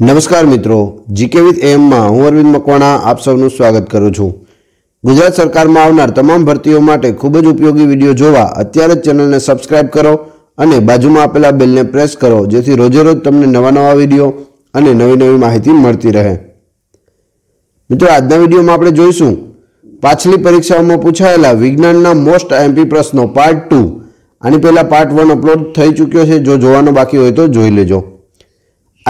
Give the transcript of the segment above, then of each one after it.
નમસ્કાર મિત્રો, GK with એમમાં હું અરવિંદ મકવાણા આપ સૌનું સ્વાગત કરું છું. ગુજરાત સરકારમાં આવનાર તમામ ભરતીઓ માટે ખૂબ જ ઉપયોગી વીડિયો જોવા અત્યારે જ ચેનલને સબસ્ક્રાઇબ કરો અને બાજુમાં આપેલા બેલને પ્રેસ કરો, જેથી રોજે રોજ તમને નવા નવા વીડિયો અને નવી નવી માહિતી મળતી રહે. મિત્રો, આજના વિડીયોમાં આપણે જોઈશું. પાછલી પરીક્ષાઓમાં પૂછાયેલા વિજ્ઞાનના મોસ્ટ એમપી પ્રશ્નો, પાર્ટ ટુ. આની પહેલાં પાર્ટ વન અપલોડ થઈ ચૂક્યો છે, જો જોવાનો બાકી હોય તો જોઈ લેજો.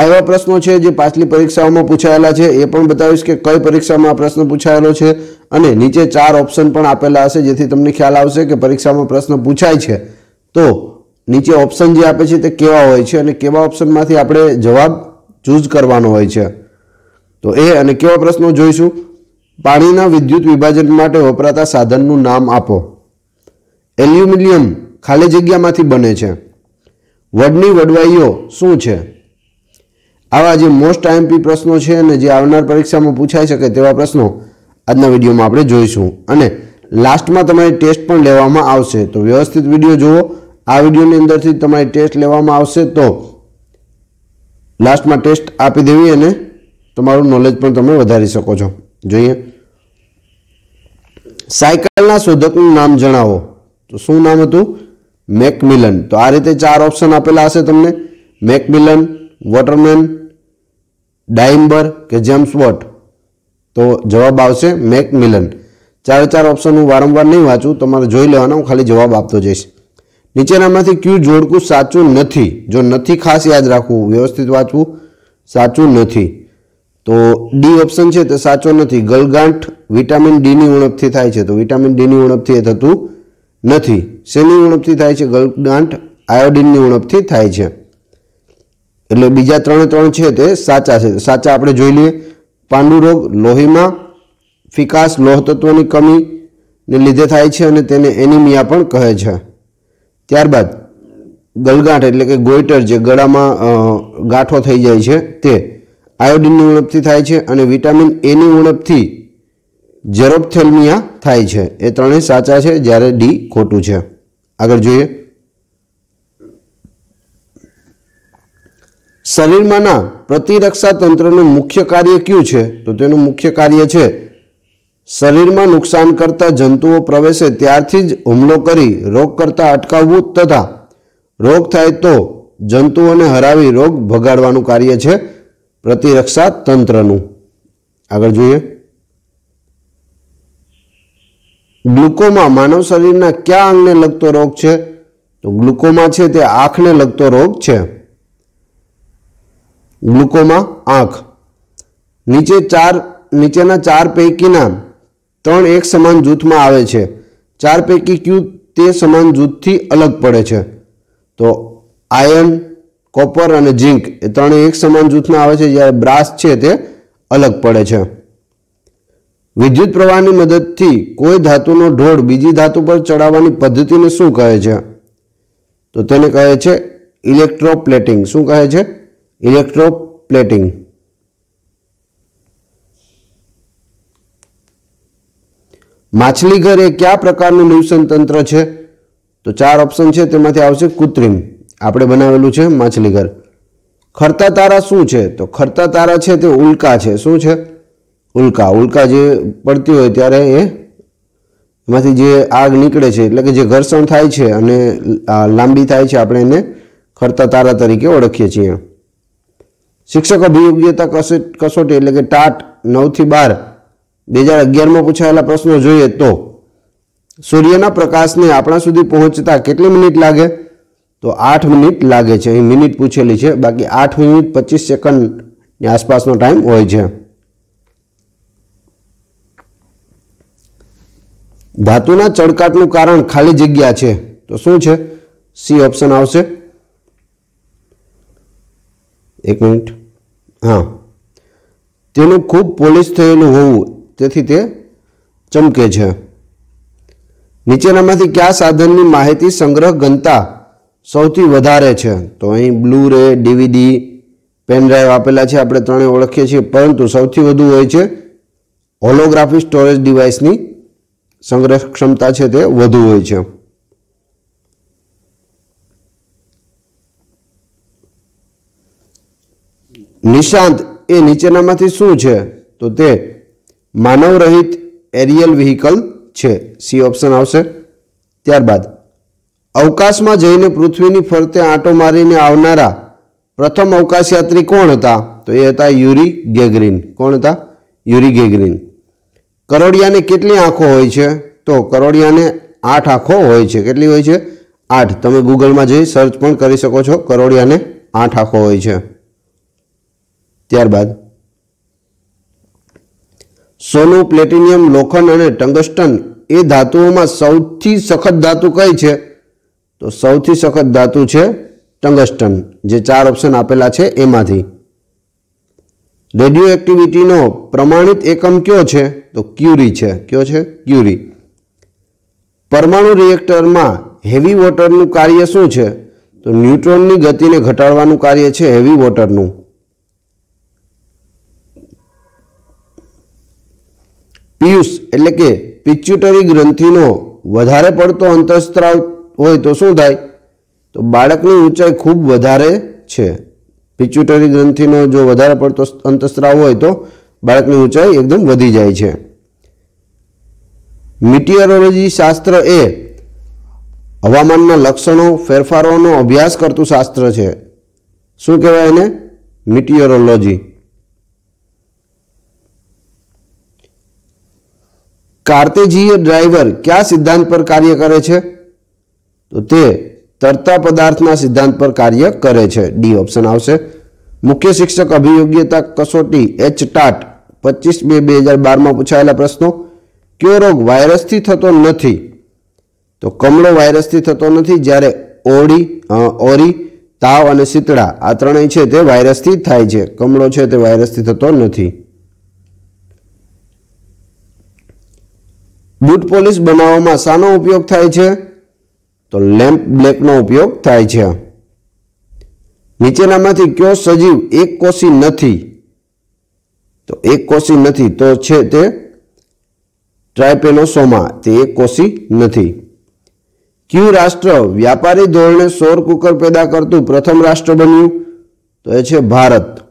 આ એવા પ્રશ્નો છે જે પાછલી પરીક્ષાઓમાં પૂછાયેલા છે. એ પણ બતાવીશ કે કઈ પરીક્ષામાં આ પ્રશ્ન પૂછાયેલો છે અને નીચે ચાર ઓપ્શન પણ આપેલા હશે જેથી તમને ખ્યાલ આવશે કે પરીક્ષામાં પ્રશ્ન પૂછાય છે. તો નીચે ઓપ્શન જે આપે છે તે કેવા હોય છે અને કેવા ઓપ્શનમાંથી આપણે જવાબ ચૂઝ કરવાનો હોય છે. તો એ અને કેવા પ્રશ્નો જોઈશું? પાણીના વિદ્યુત વિભાજન માટે વપરાતા સાધનનું નામ આપો. એલ્યુમિનિયમ ખાલી જગ્યામાંથી બને છે. વડની વડવાઈઓ શું છે? આવા જે મોસ્ટ આઈએમપી પ્રશ્નો છે અને જે આવનાર પરીક્ષામાં પૂછાઈ શકે તેવા પ્રશ્નો આજના વિડીયોમાં આપણે જોઈશું. અને લાસ્ટમાં તમારી ટેસ્ટ પણ લેવામાં આવશે. તો વ્યવસ્થિત વીડિયો જુઓ. આ વિડીયોની અંદરથી તમારી ટેસ્ટ લેવામાં આવશે તો લાસ્ટમાં ટેસ્ટ આપી દેવી અને તમારું નોલેજ પણ તમે વધારી શકો છો. જોઈએ. સાયકલના શોધકનું નામ જણાવો. તો શું નામ હતું? મેકમિલન. તો આ રીતે ચાર ઓપ્શન આપેલા હશે તમને. મેકમિલન વોટરમેન ડાઇમ્બર કે જેમ્સ વોટ? તો જવાબ આવશે મેકમિલન. ચાર ચાર ઓપ્શન હું વારંવાર નહીં વાંચું તમારે જોઈ લેવાના, હું ખાલી જવાબ આપતો જઈશ. નીચેનામાંથી ક્યુ જોડકું સાચું નથી? જો નથી ખાસ યાદ રાખવું, વ્યવસ્થિત વાંચવું, સાચું નથી. તો ડી ઓપ્શન છે તે સાચો નથી. ગલગાંઠ વિટામિન ડીની ઉણપથી થાય છે, તો વિટામિન ડીની ઉણપથી એ થતું નથી. શેની ઉણપથી થાય છે? ગલગાંઠ આયોડિનની ઉણપથી થાય છે. એટલે બીજા ત્રણે ત્રણ છે તે સાચા છે. સાચા આપણે જોઈ લઈએ. પાંડુરોગ લોહીમાં ફિકાસ લોહતત્વની કમીને લીધે થાય છે અને તેને એનિમિયા પણ કહે છે. ત્યારબાદ ગલગાંઠ એટલે કે ગોઈટર જે ગળામાં ગાંઠો થઈ જાય છે તે આયોડિનની ઉણપથી થાય છે અને વિટામિન એની ઉણપથી જેરોપ્થેલ્મિયા થાય છે. એ ત્રણેય સાચા છે જ્યારે ડી ખોટું છે. આગળ જોઈએ. શરીરમાંના પ્રતિરક્ષા તંત્રનું મુખ્ય કાર્ય કયું છે? તો તેનું મુખ્ય કાર્ય છે, શરીરમાં નુકસાન કરતા જંતુઓ પ્રવેશે ત્યારથી જ હુમલો કરી રોગ કરતા અટકાવવું તથા રોગ થાય તો જંતુઓને હરાવી રોગ ભગાડવાનું કાર્ય છે પ્રતિરક્ષા તંત્રનું. આગળ જોઈએ. ગ્લુકોમા માનવ શરીરના કયા અંગને લગતો રોગ છે? તો ગ્લુકોમા છે તે આંખને લગતો રોગ છે. ગ્લુકોમા આંખ. નીચે ચાર, નીચેના ચાર પૈકીના ત્રણ એક સમાન જૂથમાં આવે છે. ચાર પૈકી ક્યુ તે સમાન જૂથથી અલગ પડે છે. તો આયર્ન, કોપર અને ઝિંક એ ત્રણેય એક સમાન જૂથમાં આવે છે. જ્યારે બ્રાસ છે તે અલગ પડે છે. વિદ્યુત પ્રવાહની મદદથી કોઈ ધાતુનો ઢોળ બીજી ધાતુ પર ચડાવવાની પદ્ધતિને શું કહે છે? તો તેને કહે છે ઇલેક્ટ્રોપ્લેટિંગ. શું કહે છે? ઇલેક્ટ્રોપ્લેટિંગ માછલીઘર એ કયા પ્રકારનું નિવસન તંત્ર છે? તો ચાર ઓપ્શન છે, તેમાંથી આવશે કૃત્રિમ. આપણે બનાવેલું છે માછલીઘર. ખરતા તારા શું છે? તો ખરતા તારા છે, તે ઉલ્કા છે. શું છે? ઉલ્કા. ઉલ્કા જે પડતી હોય ત્યારે એ એમાંથી જે આગ નીકળે છે, એટલે કે જે ઘર્ષણ થાય છે અને લાંબી થાય છે, આપણે એને ખરતા તારા તરીકે ઓળખીએ છીએ. શિક્ષક અભિયોગ્યતા કસો- કસોટી એટલે કે ટાટ નવથી બાર. બે હજાર અગિયારમાં પૂછાયેલા પ્રશ્નો જોઈએ તો, સૂર્યના પ્રકાશને આપણા સુધી પહોંચતા કેટલી મિનિટ લાગે? તો આઠ મિનિટ લાગે છે. અહીં મિનિટ પૂછેલી છે. બાકી આઠ મિનિટ પચીસ સેકન્ડની આસપાસનો ટાઈમ હોય છે. ધાતુના ચડકાટનું કારણ ખાલી જગ્યા છે. તો શું છે? સી ઓપ્શન આવશે. એક મિનિટ. હા. તેનું ખૂબ પોલિશ થયેલું હોવું, તેથી તે ચમકે છે. નીચેનામાંથી કયા સાધનની માહિતી સંગ્રહ ઘનતા સૌથી વધારે છે? તો અહીં બ્લુ રે ડીવીડી પેન ડ્રાઈવ આપેલા છે, આપણે ત્રણેય ઓળખીએ છીએ. પરંતુ સૌથી વધુ હોય છે હોલોગ્રાફી સ્ટોરેજ ડિવાઇસની સંગ્રહ ક્ષમતા છે તે વધુ હોય છે. નિશાંત એ નીચેનામાંથી શું છે? તો તે માનવરહિત એરિયલ વ્હીકલ છે. સી ઓપ્શન આવશે. ત્યારબાદ, અવકાશમાં જઈને પૃથ્વીની ફરતે આંટો મારીને આવનારા પ્રથમ અવકાશયાત્રી કોણ હતા? તો એ હતા યુરી ગેગરીન. કોણ હતા? યુરી ગેગરીન. કરોડિયાને કેટલી આંખો હોય છે? તો કરોડિયાને આઠ આંખો હોય છે. કેટલી હોય છે? આઠ. તમે ગૂગલમાં જઈ સર્ચ પણ કરી શકો છો. કરોડિયાને આઠ આંખો હોય છે. ત્યારબાદ સોનું પ્લેટિનિયમ લોખંડ અને ટંગસ્ટન એ ધાતુઓમાં સૌથી સખત ધાતુ કઈ છે? તો સૌથી સખત ધાતુ છે ટંગસ્ટન, જે ચાર ઓપ્શન આપેલા છે એમાંથી. રેડિયો એક્ટિવિટીનો પ્રમાણિત એકમ કયો છે? તો ક્યુરી છે. કયો છે? ક્યુરી. પરમાણુ રિએક્ટરમાં હેવી વોટરનું કાર્ય શું છે? તો ન્યુટ્રોનની ગતિને ઘટાડવાનું કાર્ય છે હેવી વોટરનું. પિયુષ એટલે કે પિચ્યુટરી ગ્રંથિનો વધારે પડતો અંતઃસ્ત્રાવ હોય તો શું થાય? તો બાળકની ઊંચાઈ ખૂબ વધારે છે. પિચ્યુટરી ગ્રંથિનો જો વધારે પડતો અંતઃસ્ત્રાવ હોય તો બાળકની ઊંચાઈ એકદમ વધી જાય છે. મિટિયરોલોજી શાસ્ત્ર એ હવામાનના લક્ષણો ફેરફારોનો અભ્યાસ કરતું શાસ્ત્ર છે. શું કહેવાય એને? મિટિયોરોલોજી કાર્તેજીય ડ્રાઈવર કયા સિદ્ધાંત પર કાર્ય કરે છે? તો તે તરતા પદાર્થના સિદ્ધાંત પર કાર્ય કરે છે. ડી ઓપ્શન આવશે. મુખ્ય શિક્ષક અભિયોગ્યતા કસોટી એચ ટાટ પચીસ બે બે હજાર બારમાં પૂછાયેલા પ્રશ્નો. કયો રોગ વાયરસથી થતો નથી? તો કમળો વાયરસથી થતો નથી, જ્યારે ઓળી ઓરી, તાવ અને શીતળા આ ત્રણેય છે તે વાયરસથી થાય છે. કમળો છે તે વાયરસથી થતો નથી. બૂટ પોલિશ બનાવવામાં શાનો ઉપયોગ થાય છે? તો લેમ્પ બ્લેકનો ઉપયોગ થાય છે. નીચેનામાંથી કયો સજીવ એક કોષી નથી? તો એક કોષી નથી, તો છે તે ટ્રાયપેનોસોમા, તે એક કોષી નથી. ક્યુ રાષ્ટ્ર વ્યાપારી ધોરણે સૌર કુકર પેદા કરતું પ્રથમ રાષ્ટ્ર બન્યું? તો એ છે ભારત.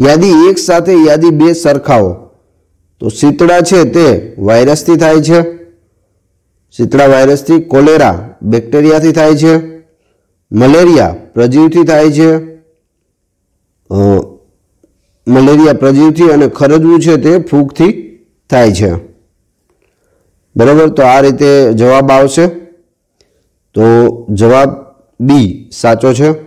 યાદી એક સાથે યાદી બે સરખાવો. તો શીતળા છે તે વાયરસથી થાય છે. શીતળા વાયરસથી કોલેરા બેક્ટેરિયાથી થાય છે. મલેરિયા પ્રજીવથી થાય છે. મલેરિયા પ્રજીવથી અને ખરજવું છે તે ફૂગથી થાય છે. બરાબર? તો આ રીતે જવાબ આવશે. તો જવાબ બી સાચો છે.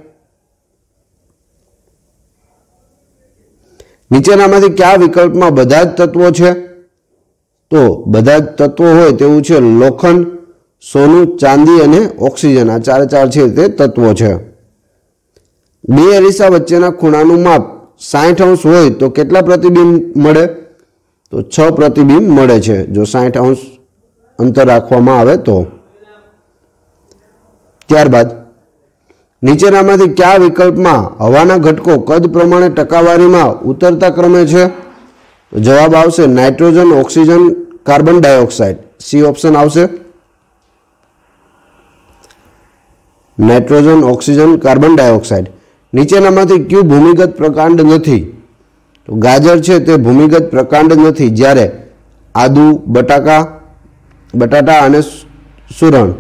નીચેનામાંથી કયા વિકલ્પમાં બધા જ તત્વો છે? તો બધા જ તત્વો હોય તેવું છે લોખંડ, સોનું, ચાંદી અને ઓક્સિજન. આ ચારે ચાર છે તે તત્વો છે. બે અરીસા વચ્ચેના ખૂણાનું માપ સાઠ અંશ હોય તો કેટલા પ્રતિબિંબ મળે? તો છ પ્રતિબિંબ મળે છે. જો સાઠ અંશ અંતર રાખવામાં આવે તો. ત્યારબાદ નીચેનામાંથી કયા વિકલ્પમાં હવાના ઘટકો કદ પ્રમાણે ટકાવારીમાં ઉતરતા ક્રમે છે? જવાબ આવશે nitrogen, oxygen, carbon dioxide. C option આવશે. Nitrogen, oxygen, carbon dioxide. નીચેનામાંથી ક્યુ ભૂમિગત પ્રકાંડ નથી? તો ગાજર છે તે ભૂમિગત પ્રકાંડ નથી, જ્યારે આદુ, બટાકા, બટાટા અને સુરણ.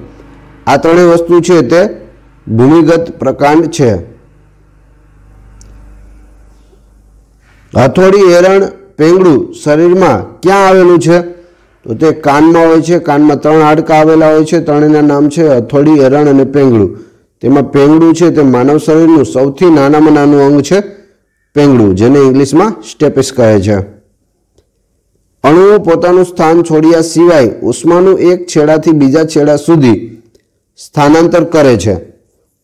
આ ત્રણેય વસ્તુ છે તે ભૂમિગત પ્રકાંડ છે. હથોડી એરણ પેંગડું શરીરમાં ક્યાં આવેલું છે? તો તે કાનમાં હોય છે, કાનમાં ત્રણ હાડકા આવેલા હોય છે, ત્રણેયના નામ છે હથોડી એરણ અને પેંગડું તેમાં પેંગડું છે, તે માનવ શરીરનું સૌથી નાનામાં નાનું અંગ છે પેંગડું જેને ઇંગ્લિશમાં સ્ટેપિસ કહે છે. અણુઓ પોતાનું સ્થાન છોડ્યા સિવાય ઉષ્માનું એક છેડાથી બીજા છેડા સુધી સ્થાનાંતર કરે છે.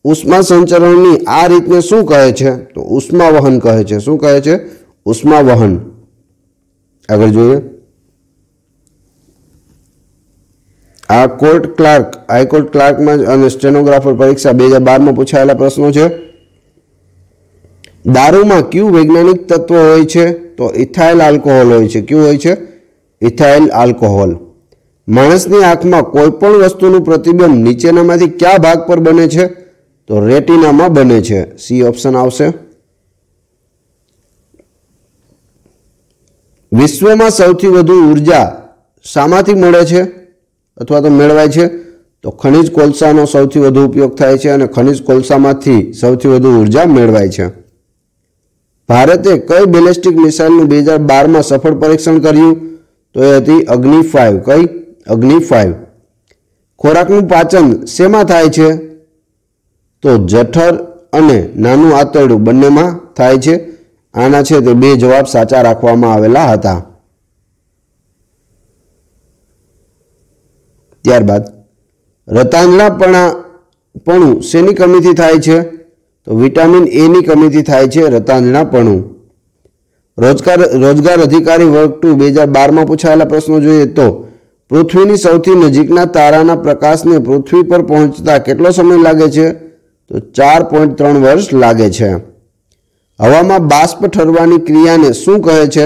ઉષ્મા સંચરણની આ રીતને શું કહે છે? તો ઉષ્મા વહન કહે છે. શું કહે છે? ઉષ્મા વહન આગળ જોઈએ. આ કોર્ટ ક્લાર્ક, હાઈકોર્ટ ક્લાર્કમાં અને સ્ટેનોગ્રાફર પરીક્ષા બે હજાર બારમાં પૂછાયેલા પ્રશ્નો છે. દારૂમાં કયું વૈજ્ઞાનિક તત્વ હોય છે? તો ઇથાઇલ આલ્કોહોલ હોય છે. કયું હોય છે? Ethyl alcohol. માણસની આંખમાં કોઈ પણ વસ્તુનું પ્રતિબિંબ નીચેનામાંથી કયા ભાગ પર બને છે? તો રેટિનામાં બને છે. સી ઓપ્શન આવશે. વિશ્વમાં સૌથી વધુ ઊર્જા શામાંથી મળે છે અથવા તો મેળવાય છે? તો ખનિજ કોલસાનો સૌથી વધુ ઉપયોગ થાય છે અને ખનિજ કોલસામાંથી સૌથી વધુ ઊર્જા મેળવાય છે. ભારતે કઈ બેલેસ્ટિક મિસાઇલનું બે હજાર બારમાં સફળ પરીક્ષણ કર્યું? તો એ હતી અગ્નિ ફાઇવ. કઈ? અગ્નિ ફાઇવ. ખોરાકનું પાચન શેમાં થાય છે? તો જઠર અને નાનું આંતરડું બંનેમાં થાય છે. આના છે તે બે જવાબ સાચા રાખવામાં આવેલા હતા. ત્યારબાદ રતાંગણાપણા પણું શેની કમીથી થાય છે? તો વિટામિન એની કમીથી થાય છે રતાંજણાપણું રોજગાર રોજગાર અધિકારી વર્ગ ટુ બે હજાર બારમાં પૂછાયેલા પ્રશ્નો જોઈએ તો, પૃથ્વીની સૌથી નજીકના તારાના પ્રકાશને પૃથ્વી પર પહોંચતા કેટલો સમય લાગે છે? તો ચાર પોઈન્ટ ત્રણ વર્ષ લાગે છે. હવામાં બાષ્પ ઠરવાની ક્રિયાને શું કહે છે?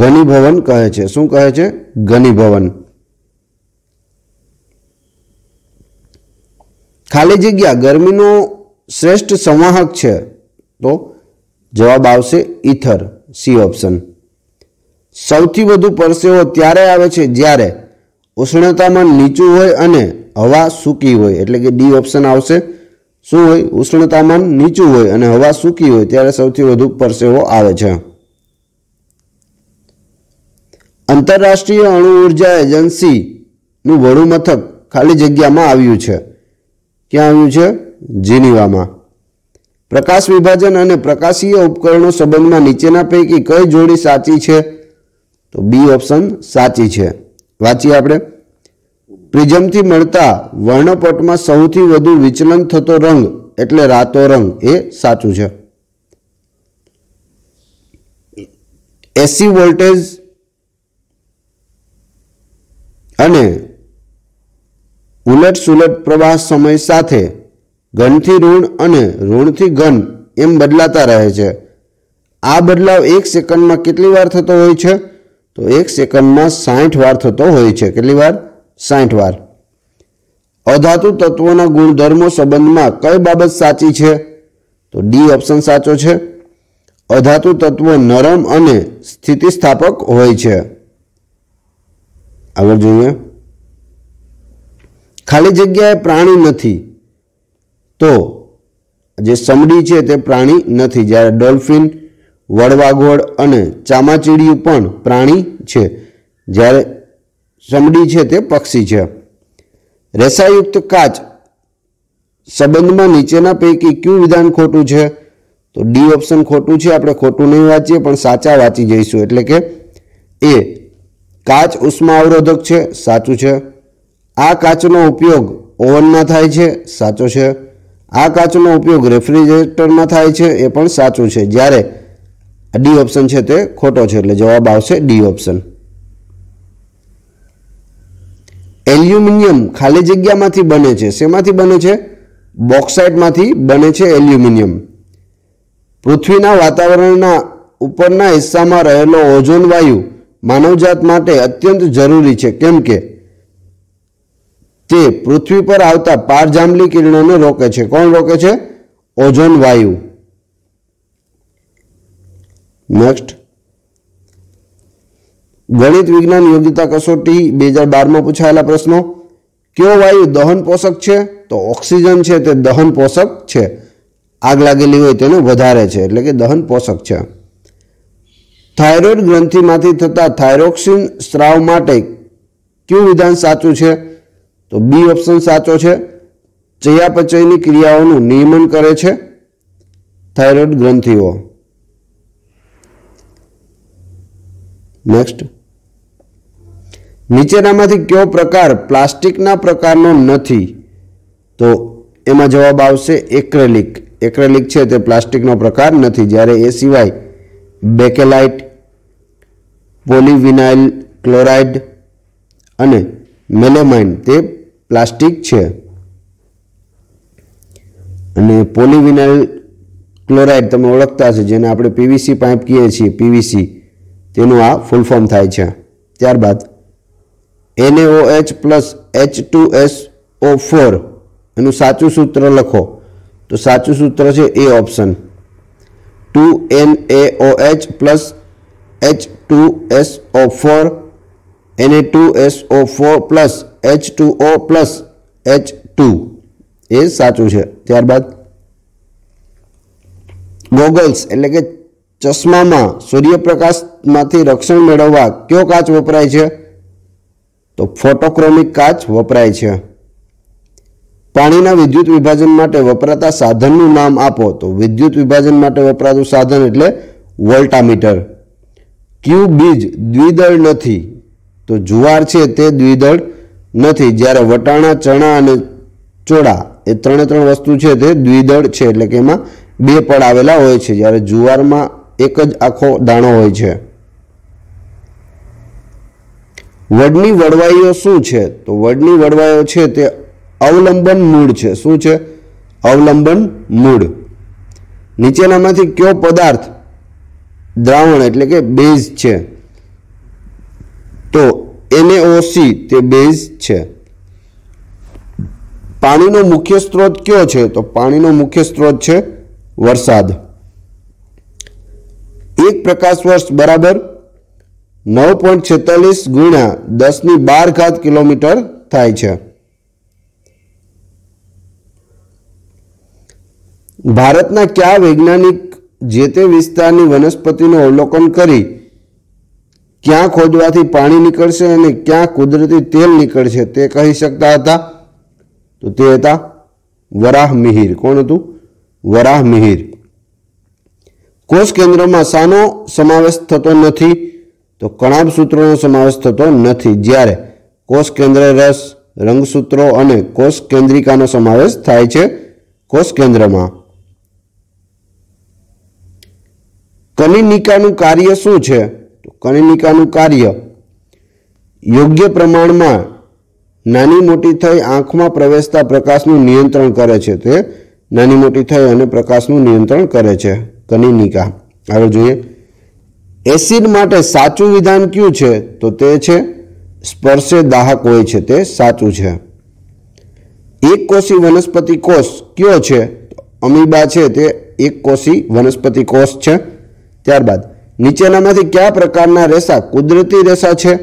ઘનીભવન કહે છે. શું કહે છે? ઘનીભવન. ખાલી જગ્યા ગરમીનો શ્રેષ્ઠ સંવાહક છે તો જવાબ આવશે ઇથર સી ઓપ્શન. સૌથી વધુ પરસેવો ત્યારે આવે છે જ્યારે ઉષ્ણતામાન નીચું હોય અને હવા સૂકી હોય, એટલે કે ડી ઓપ્શન આવશે શું હોય? ઉષ્ણતામાન નીચું હોય અને હવા સૂકી હોય ત્યારે સૌથી વધુ પરસેવો આવે છે. આંતરરાષ્ટ્રીય અણુ ઊર્જા એજન્સીનું વડું મથક ખાલી જગ્યામાં આવ્યું છે. ક્યાં આવ્યું છે? જીનીવામાં. પ્રકાશ વિભાજન અને પ્રકાશીય ઉપકરણો સંબંધમાં નીચેના પૈકી કઈ જોડી સાચી છે? તો બી ઓપ્શન સાચી છે. વાંચીએ આપણે. પ્રિઝમથી મળતા વર્ણપટમાં સૌથી વધુ વિચલન થતો રંગ એટલે રાતો રંગ એ સાચું છે. એસી વોલ્ટેજ અને ઉલટ સુલટ પ્રવાહ સમય સાથે ઘનથી ઋણ અને ઋણથી ઘન એમ બદલાતા રહે છે. આ બદલાવ એક સેકન્ડમાં કેટલી વાર થતો હોય છે? તો એક સેકન્ડમાં સાઠ વાર થતો હોય છે. કેટલી વાર? સાઠ વાર. અધાતુ તત્વોના ગુણધર્મો સંબંધમાં કઈ બાબત સાચી છે? તો ડી ઓપ્શન સાચો છે. અધાતુ તત્વો નરમ અને સ્થિતિસ્થાપક હોય છે. આગળ જોઈએ. ખાલી જગ્યાએ પ્રાણી નથી. તો જે સમડી છે તે પ્રાણી નથી. જ્યારે ડોલ્ફિન, વડવાઘોડ અને ચામાચીડિયું પણ પ્રાણી છે. જ્યારે સમડી છે તે પક્ષી છે. રેસાયુક્ત કાચ સંબંધમાં નીચેના પૈકી કયું વિધાન ખોટું છે? તો ડી ઓપ્શન ખોટું છે. આપણે ખોટું નહીં વાંચીએ, પણ સાચા વાંચી જઈશું. એટલે કે એ કાચ ઉષ્મા અવરોધક છે, સાચું છે. આ કાચનો ઉપયોગ ઓવનમાં થાય છે, સાચો છે. આ કાચનો ઉપયોગ રેફ્રિજરેટરમાં થાય છે, એ પણ સાચું છે. જ્યારે ડી ઓપ્શન છે તે ખોટો છે, એટલે જવાબ આવશે ડી ઓપ્શન. એલ્યુમિનિયમ ખાલી જગ્યામાંથી બને છે. શેમાંથી બને છે? બોક્સાઇટમાંથી બને છે એલ્યુમિનિયમ. પૃથ્વીના વાતાવરણના ઉપરના હિસ્સામાં રહેલો ઓઝોન વાયુ માનવજાત માટે અત્યંત જરૂરી છે. કેમ કે તે પૃથ્વી પર આવતા પારજાંબલી કિરણોને રોકે છે. કોણ રોકે છે? ઓઝોન વાયુ. નેક્સ્ટ ગણિત, વિજ્ઞાન, યોગ્યતા કસોટી બે હજાર બારમાં પૂછાયેલા પ્રશ્નો. કયો વાયુ દહન પોષક છે? તો ઓક્સિજન છે તે દહન પોષક છે. આગ લાગેલી હોય તેનું વધારે છે, એટલે કે દહન પોષક છે. થાઇરોઇડ ગ્રંથિમાંથી થતા થાઇરોક્સિન સ્રાવ માટે કયું વિધાન સાચું છે? તો બી ઓપ્શન સાચો છે. ચયાપચયની ક્રિયાઓનું નિયમન કરે છે થાઇરોઇડ ગ્રંથિઓ. નેક્સ્ટ. નીચેનામાંથી કયો પ્રકાર પ્લાસ્ટિકના પ્રકારનો નથી? તો એમાં જવાબ આવશે એક્રેલિક. એક્રેલિક છે તે પ્લાસ્ટિકનો પ્રકાર નથી. જ્યારે એ સિવાય બેકેલાઇટ, પોલીવિનાઇલ, ક્લોરાઇડ અને મેલેમાઇન તે પ્લાસ્ટિક છે. અને પોલીવિનાઇલ ક્લોરાઇડ તમે ઓળખતા હશે, જેને આપણે પીવીસી પાઇપ કહીએ છીએ, પીવીસી. તેનું આ ફૂલ ફોર્મ થાય છે. ત્યારબાદ NaOH plus H two S O four એનું સાચું સૂત્ર લખો. તો સાચું સૂત્ર છે A option. Two N A O H plus H two S O four એને two S O four plus H two O plus H two એ સાચું છે. ત્યારબાદ ગોગલ્સ એટલે કે ચશ્મામાં સૂર્યપ્રકાશમાંથી રક્ષણ મેળવવા કયો કાચ વપરાય છે? તો ફોટોક્રોમિક કાચ વપરાય છે. પાણીના વિદ્યુત વિભાજન માટે વપરાતા સાધનનું નામ આપો. તો વિદ્યુત વિભાજન માટે વપરાતું સાધન એટલે વોલ્ટામીટર. ક્યુ બીજ દ્વિદળ નથી. તો જુવાર છે તે દ્વિદળ નથી. જ્યારે વટાણા, ચણા અને ચોળા એ ત્રણે ત્રણ વસ્તુ છે તે દ્વિદળ છે. એટલે કે એમાં બે પડ આવેલા હોય છે. જ્યારે જુવારમાં એક જ આખો દાણો હોય છે. વડની વડવાઈઓ શું છે? તો વડની વડવાઈઓ છે તે અવલંબન મૂળ છે. શું છે? અવલંબન મૂળ. નીચેનામાંથી કયો પદાર્થ દ્રાવણ એટલે કે બેઝ છે? તો એનએઓસી તે બેઝ છે. પાણીનો મુખ્ય સ્ત્રોત કયો છે? તો પાણીનો મુખ્ય સ્ત્રોત છે વરસાદ. એક પ્રકાશ વર્ષ બરાબર નવ પોઈન્ટ છેતાલીસ ગુણ્યા દસની બાર ઘાત કિલોમીટર થાય છે. ભારતના કયા વૈજ્ઞાનિક જે તે વિસ્તારની વનસ્પતિનું અવલોકન કરી ક્યાં ખોદવાથી પાણી નીકળશે અને ક્યાં કુદરતી તેલ નીકળશે તે કહી શકતા હતા? તો તે હતા વરાહ મિહિર. કોણ હતું? વરાહ મિહિર. કોષ કેન્દ્રમાં શાનો સમાવેશ થતો નથી. તો કણાભ સૂત્રોનો સમાવેશ થતો નથી. જ્યારે કોષ કેન્દ્ર રસ, રંગસૂત્રો અને કોષ કેન્દ્રિકાનો સમાવેશ થાય છે કોષ કેન્દ્રમાં કનિનિકાનું કાર્ય શું છે? કનિનિકાનું કાર્ય યોગ્ય પ્રમાણમાં નાની મોટી થઈ આંખમાં પ્રવેશતા પ્રકાશનું નિયંત્રણ કરે છે. તે નાની મોટી થઈ અને પ્રકાશનું નિયંત્રણ કરે છે. કનિનિકા. આગળ જોઈએ. એસિડ માટે સાચું વિધાન કયું છે? તો તે છે, સ્પર્શે દાહક હોય છે તે સાચું છે. એક કોષી વનસ્પતિ કોષ કયો છે? અમીબા છે તે એક કોષી વનસ્પતિ કોષ છે. ત્યારબાદ, નીચેનામાંથી કયા પ્રકારના રેસા કુદરતી રેસા છે?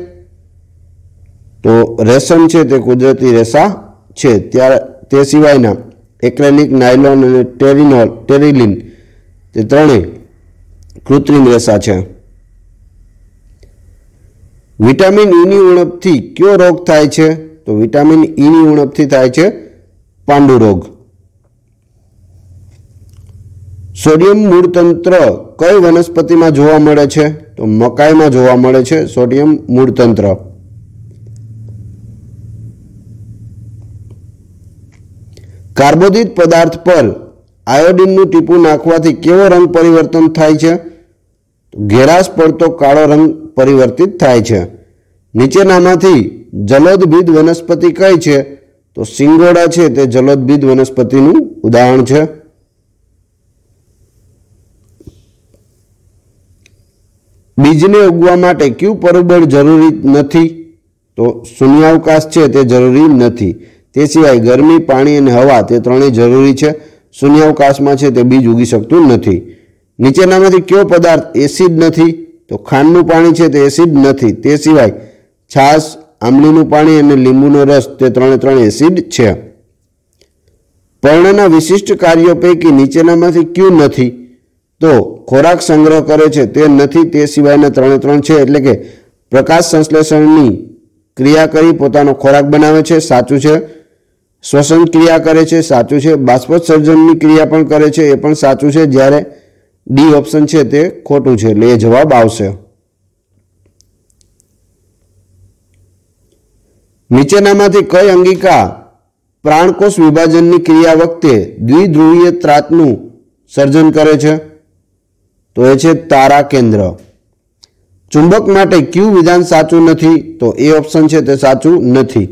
તો રેશમ છે તે કુદરતી રેસા છે. ત્યાર, તે સિવાયના એક્રેલિક નાયલોન અને ટેરિનોલ, ટેરિલિન, તે ત્રણેય કૃત્રિમ રેસા છે. વિટામિન ઈની ઉણપથી કયો રોગ થાય છે? તો વિટામિન ઈની ઉણપથી થાય છે પાંડુ રોગ. સોડિયમ મૂળતંત્ર કઈ વનસ્પતિમાં જોવા મળે છે? તો મકાઈમાં જોવા મળે છે સોડિયમ મૂળતંત્ર. કાર્બોદિત પદાર્થ પર આયોડિનનું ટીપું નાખવાથી કેવો રંગ પરિવર્તન થાય છે? ઘેરાશ પડતો કાળો રંગ પરિવર્તિત થાય છે. નીચેનામાંથી જલોદભીદ વનસ્પતિ કઈ છે? તો સિંગોડા છે તે જલોદભીદ વનસ્પતિનું ઉદાહરણ છે. બીજને ઉગવા માટે કયું પરિબળ જરૂરી નથી? તો શૂન્યાવકાશ છે તે જરૂરી નથી. તે સિવાય ગરમી, પાણી અને હવા તે ત્રણેય જરૂરી છે. શૂન્યાવકાશમાં છે તે બીજ ઉગી શકતું નથી. નીચેનામાંથી કયો પદાર્થ એસિડ નથી? તો ખાંડનું પાણી છે તે એસિડ નથી. તે સિવાય છાશ, આંબલીનું પાણી અને લીંબુનો રસ તે ત્રણે ત્રણ એસિડ છે. પર્ણના વિશિષ્ટ કાર્યો પૈકી નીચેનામાંથી ક્યું નથી. તો ખોરાક સંગ્રહ કરે છે તે નથી, તે સિવાયના ત્રણે ત્રણ છે. એટલે કે પ્રકાશ સંશ્લેષણની ક્રિયા કરી પોતાનો ખોરાક બનાવે છે, સાચું છે. શ્વસન ક્રિયા કરે છે, સાચું છે. બાષ્પોત્સર્જનની ક્રિયા પણ કરે છે, એ પણ સાચું છે. જ્યારે ડી ઓપ્શન છે તે ખોટું છે. એટલે એ જવાબ આવશે. નીચેનામાંથી કઈ અંગિકા પ્રાણકોષ વિભાજનની ક્રિયા વખતે દ્વિધ્રુવીય ત્રાતનું સર્જન કરે છે? તો એ છે તારા કેન્દ્ર. ચુંબક માટે ક્યુ વિધાન સાચું નથી, તો એ ઓપ્શન છે તે સાચું નથી.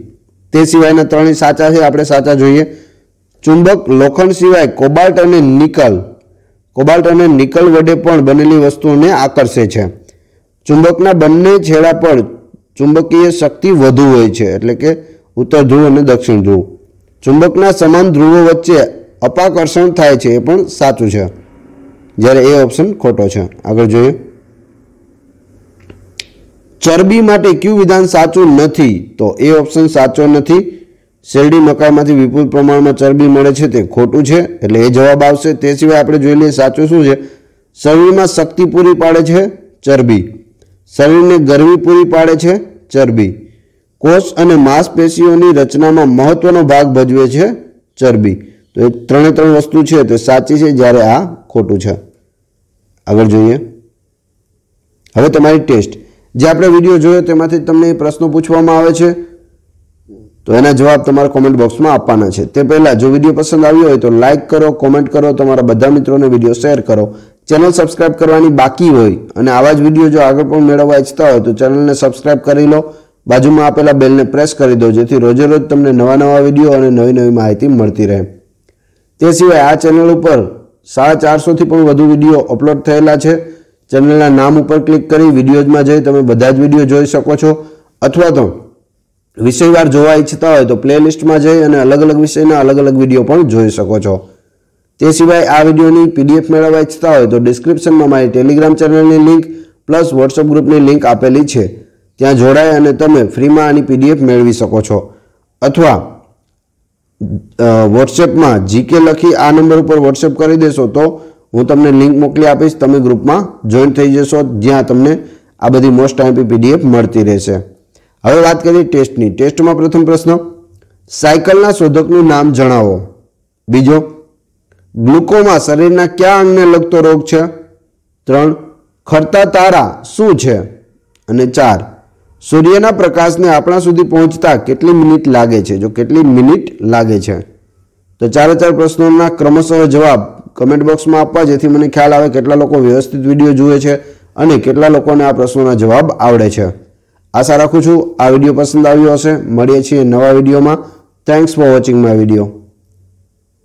તે સિવાયના ત્રણેય સાચા છે, આપણે સાચા જોઈએ. ચુંબક લોખંડ સિવાય કોબાલ્ટ અને નિકલ કોબાલ્ટ અને નિકલ વડે પણ બનેલી વસ્તુઓને આકર્ષે છે. ચુંબકના બંને છેડા પર ચુંબકીય શક્તિ વધુ હોય છે, એટલે કે ઉત્તર ધ્રુવ અને દક્ષિણ ધ્રુવ. ચુંબકના સમાન ધ્રુવો વચ્ચે અપાકર્ષણ થાય છે એ પણ સાચું છે. જ્યારે એ ઓપ્શન ખોટો છે. આગળ જોઈએ. ચરબી માટે કયું વિધાન સાચું નથી, તો એ ઓપ્શન સાચો નથી. શેરડી મકાઈમાંથી વિપુલ પ્રમાણમાં ચરબી મળે છે તે ખોટું છે, એટલે એ જવાબ આવશે. તે સિવાય આપણે જોઈ લઈએ સાચું શું છે? શરીરમાં શક્તિ પૂરી પાડે છે, ચરબી. શરીરને ગરમી પૂરી પાડે છે, ચરબી. કોષ અને માંસપેશીઓની રચનામાં મહત્વનો ભાગ ભજવે છે, ચરબી. તો એ ત્રણે ત્રણ વસ્તુ છે, તે સાચી છે જ્યારે આ ખોટું છે. આગળ જોઈએ. હવે તમારી ટેસ્ટ. જે આપણે વીડિયો જોયો તેમાંથી તમને પ્રશ્નો પૂછવામાં આવે છે તો એના જવાબ તમારા કોમેન્ટ બોક્સમાં આપવાના છે. તે પહેલાં જો વીડિયો પસંદ આવ્યો હોય તો લાઇક કરો કોમેન્ટ કરો, તમારા બધા મિત્રોને વીડિયો શેર કરો. ચેનલ સબસ્ક્રાઇબ કરવાની બાકી હોય અને આવા જ વીડિયો જો આગળ પણ મેળવવા ઈચ્છતા હોય તો ચેનલને સબસ્ક્રાઇબ કરી લો. બાજુમાં આપેલા બેલને પ્રેસ કરી દો, જેથી રોજે રોજ તમને નવા નવા વીડિયો અને નવી નવી માહિતી મળતી રહે. તે સિવાય આ ચેનલ ઉપર સાડા ચારસોથી પણ વધુ વીડિયો અપલોડ થયેલા છે. ચેનલના નામ ઉપર ક્લિક કરી વિડીયોઝમાં જઈ તમે બધા જ વીડિયો જોઈ શકો છો. અથવા તો વિષયવાર જોવા ઈચ્છતા હોય તો પ્લેલિસ્ટમાં જઈ અને અલગ અલગ વિષયના અલગ અલગ વીડિયો પણ જોઈ શકો છો. તે સિવાય આ વિડીયોની પીડીએફ મેળવવા ઈચ્છતા હોય તો ડિસ્ક્રિપ્શનમાં મારી ટેલિગ્રામ ચેનલની લિંક પ્લસ વોટ્સઅપ ગ્રુપની લિંક આપેલી છે. ત્યાં જોડાય અને તમે ફ્રીમાં આની પીડીએફ મેળવી શકો છો. અથવા વોટ્સએપમાં જીકે લખી આ નંબર ઉપર વોટ્સએપ કરી દેશો તો હું તમને લિંક મોકલી આપીશ. તમે ગ્રુપમાં જોઈન થઈ જશો, જ્યાં તમને આ બધી મોસ્ટ આઈપી પીડીએફ મળતી રહેશે. હવે વાત કરીએ ટેસ્ટની. ટેસ્ટમાં પ્રથમ પ્રશ્ન, સાયકલના શોધકનું નામ જણાવો. બીજો, ગ્લુકોમા શરીરના કયા અંગને લગતો રોગ છે? ત્રણ, ખરતા તારા શું છે? અને ચાર, સૂર્યના પ્રકાશને આપણા સુધી પહોંચતા કેટલી મિનિટ લાગે છે? જો કેટલી મિનિટ લાગે છે? તો ચારે ચાર પ્રશ્નોના ક્રમશઃ જવાબ કમેન્ટ બોક્સમાં આપવા, જેથી મને ખ્યાલ આવે કેટલા લોકો વ્યવસ્થિત વીડિયો જુએ છે અને કેટલા લોકોને આ પ્રશ્નોના જવાબ આવડે છે. આશા રાખું છું આ વીડિયો પસંદ આવ્યો હશે. મળીએ છીએ નવા વિડીયોમાં. Thanks for watching my video